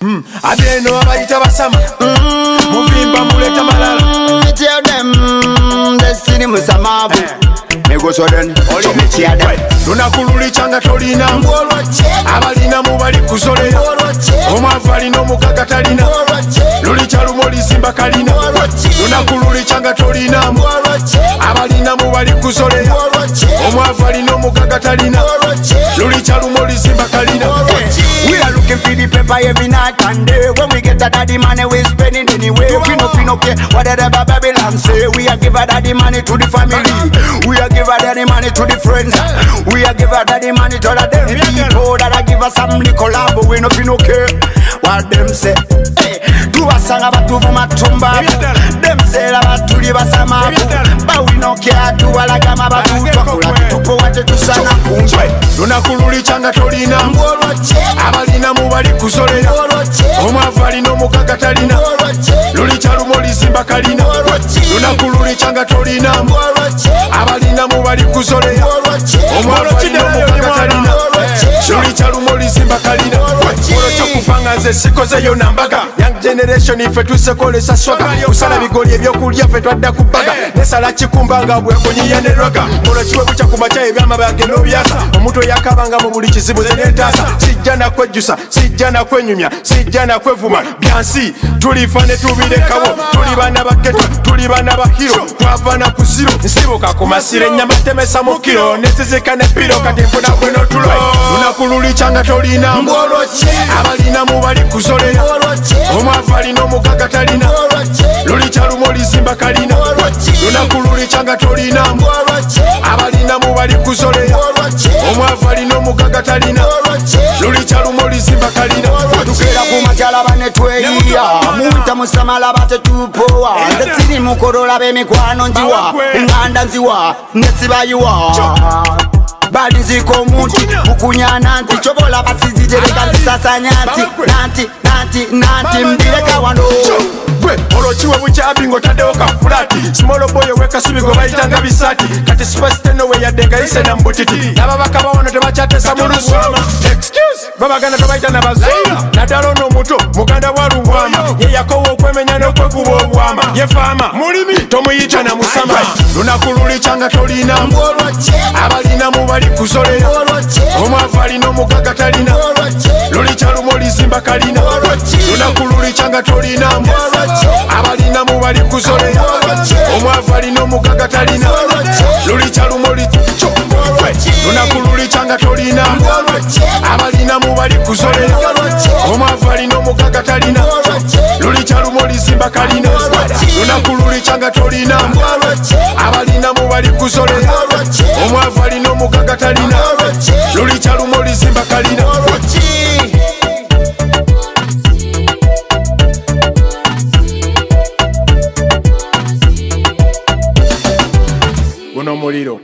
ate eno babayita basama. Muvimba muleta malala. Tell them the city musamavu Negosoden Tell them. Lunaku lulikyanga tolina. Abalina mu bali kusolera omwavu alina omugaga talina lulikyalumu olizimba kalina. Lunaku lulikyanga tolinamu abalina mu bali kusolera omwavu alina omugaga talina lulikyalumu olizimba kalina Looking for the paper every night and day. When we get a daddy money, we spend it anyway. We no fi no care what Babylon say. We are give a daddy money to the family. We are give a daddy money to the friends. We are give a daddy money to the them people that I give us some collab. But we no fi no care what them say. Hey, tubasanga batuvu matumba them say abatuli basamaku no care tubalagama batutwakula tupowa tetusana kumbe lunaku lulikyanga tolinamu abalina mu bali kusolera omwavu alina omugaga talina. Lulikyalumu olizimba kalina. Lunaku lulikyanga tolinamu abalina mu bali kusolera. Omwavu alina omugaga talina. Lulikyalumu olizimba kalina. Olwo kyokufa nga nze sikozeyo nambaga generation ife tusekolesa swaga kusala bigoli ebyokulya fe twadda ku baga nesala kikumba nga bwekunyiya ne raga olwo kiwe bukya ku makya ebyama byange n'obyasa omuntu eyakabanga mu buli kizibu ze nentaasa sijja nakwejjusa sijja nakwenyumya sijja nakwevuma byansi tulifa ne tubirekawo tuli bana baketo tuli bana bahiro twavana ku ziro nsibuka ku masiro ennyama temesa mu kiro nezizika ne piro kati nfuna gwe n'otulo lunaku lulikyanga tolinamu abalina lulikyalumu olizimba kalina lunaku lulikyanga tolinamu abalina mu bali kusolera omwavu alina omugaga talina. Lulikyalumu olizimba kalina. Tukera ku makyala banetweyiya muwita musamala batetupowa nze siri mukolola b'emikwano nziwa eŋŋanda nziwa nesibayiwa bali nzika omunti mukunyana nti kyobola basizitereka nzisasanya nti nanti nanti nanti mbireka wano gwe olwo kiwe bukyabi ng'otaddewo ka fulati smolo boyo wekasubi gwe bayitanga bisaati. Kati supasiteno we yadde nga yise na mbutiti. N'ababaka bawono tebakyatesa mu luswama excuse! Babaganda tebayita na bazungu. Naddala ono omuto muganda bwa lungwama ye yakowa okwemenya n'okwekuba obwama. Ye faama. Mulimi. Tomuyita na musama. Lunaku lulikyanga tolinamu abalina mu bali kusolera. Omwavu alina omugaga talina. Lulikyalumu olizimba kalina. Lunaku lulikyanga tolinamu abalina alina omugaga talina. Lulikyalumu lunaku lulikyanga tolinamu abalina mu bali kusolera omwavu alina omugaga talina. Lulikyalumu olizimba kalina. Lunaku lulikyanga tolinamu abalina mu bali kusolera omwavu alina omugaga talina. Lulikyalumu olizimba kalina Moriro.